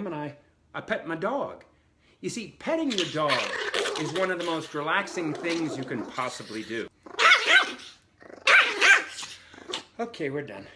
home and I, I pet my dog. You see, petting your dog is one of the most relaxing things you can possibly do. Okay, we're done.